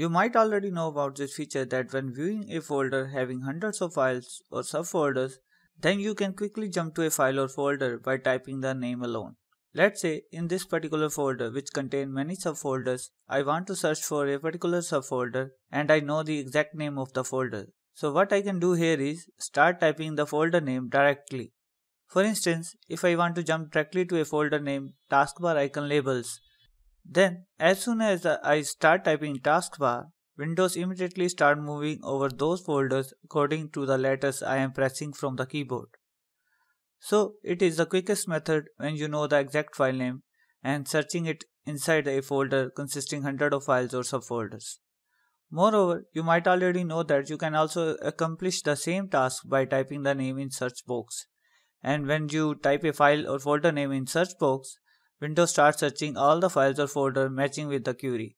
You might already know about this feature that when viewing a folder having hundreds of files or subfolders, then you can quickly jump to a file or folder by typing the name alone. Let's say in this particular folder which contain many subfolders, I want to search for a particular subfolder and I know the exact name of the folder. So what I can do here is start typing the folder name directly. For instance, if I want to jump directly to a folder name taskbar icon labels, then as soon as I start typing taskbar, Windows immediately start moving over those folders according to the letters I am pressing from the keyboard. So it is the quickest method when you know the exact file name and searching it inside a folder consisting hundred of files or subfolders. Moreover, you might already know that you can also accomplish the same task by typing the name in search box. And when you type a file or folder name in search box, Windows starts searching all the files or folder matching with the query.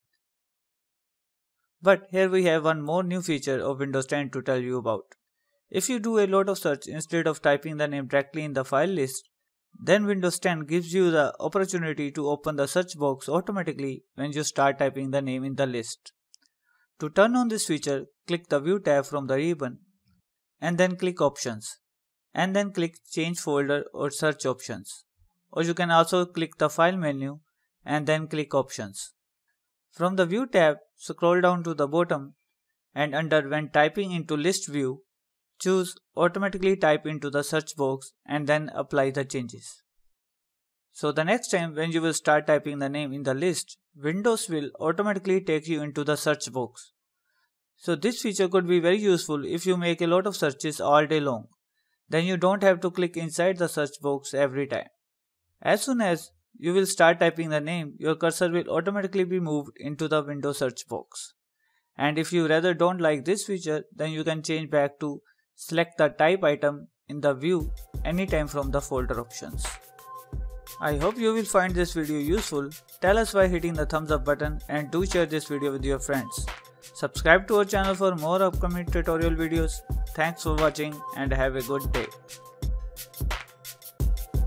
But here we have one more new feature of Windows 10 to tell you about. If you do a lot of search instead of typing the name directly in the file list, then Windows 10 gives you the opportunity to open the search box automatically when you start typing the name in the list. To turn on this feature, click the View tab from the ribbon and then click Options and then click Change Folder or Search Options. Or you can also click the File menu and then click Options. From the View tab, scroll down to the bottom and under When typing into List View, Choose automatically type into the search box and then apply the changes. So the next time when you will start typing the name in the list, Windows will automatically take you into the search box. So this feature could be very useful if you make a lot of searches all day long. Then you don't have to click inside the search box every time. As soon as you will start typing the name, your cursor will automatically be moved into the Windows search box. And if you rather don't like this feature, then you can change back to Select the type item in the view anytime from the folder options. I hope you will find this video useful. Tell us by hitting the thumbs up button and do share this video with your friends. Subscribe to our channel for more upcoming tutorial videos. Thanks for watching and have a good day.